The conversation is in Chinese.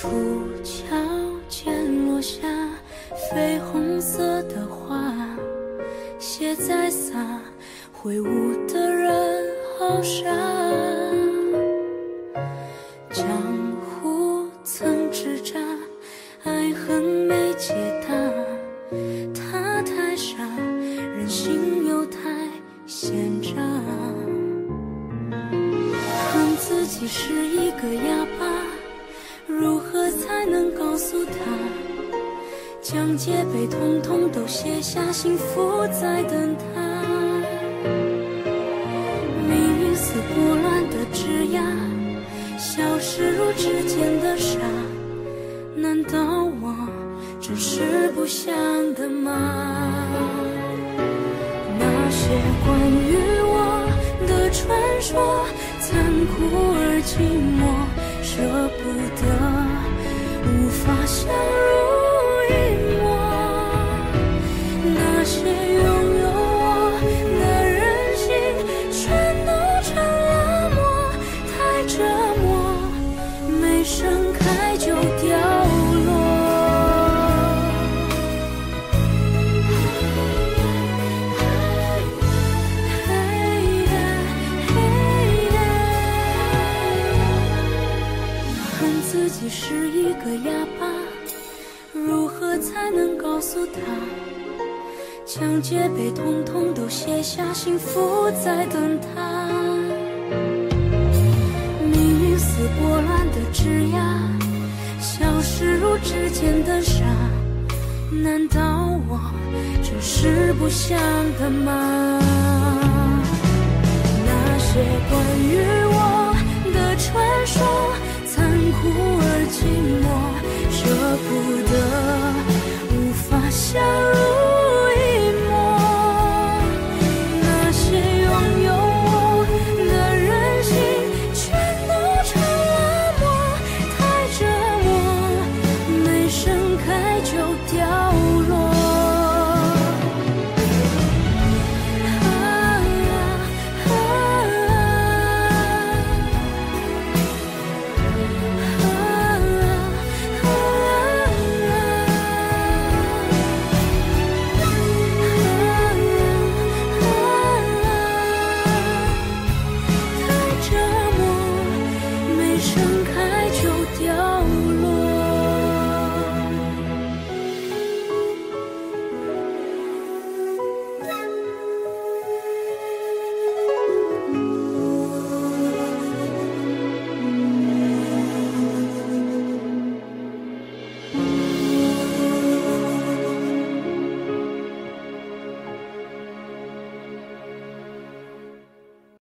出鞘间落下绯红色的花，血在洒，挥舞的人好傻。江湖曾叱咤，爱恨没解答，他太傻，人心又太险诈。恨自己是一个哑巴。才能告诉他？将戒备统统都卸下，幸福在等他。命运似波乱的枝桠，消失如指尖的沙。难道我真是不想的吗？那些关于我的传说，残酷而寂寞，舍不得，无法相濡恨自己是一个哑巴，如何才能告诉他？将戒备统统都卸下，幸福在等他。命运似波乱的枝桠，消失如指尖的沙。难道我真是不想的吗？那些关于我掉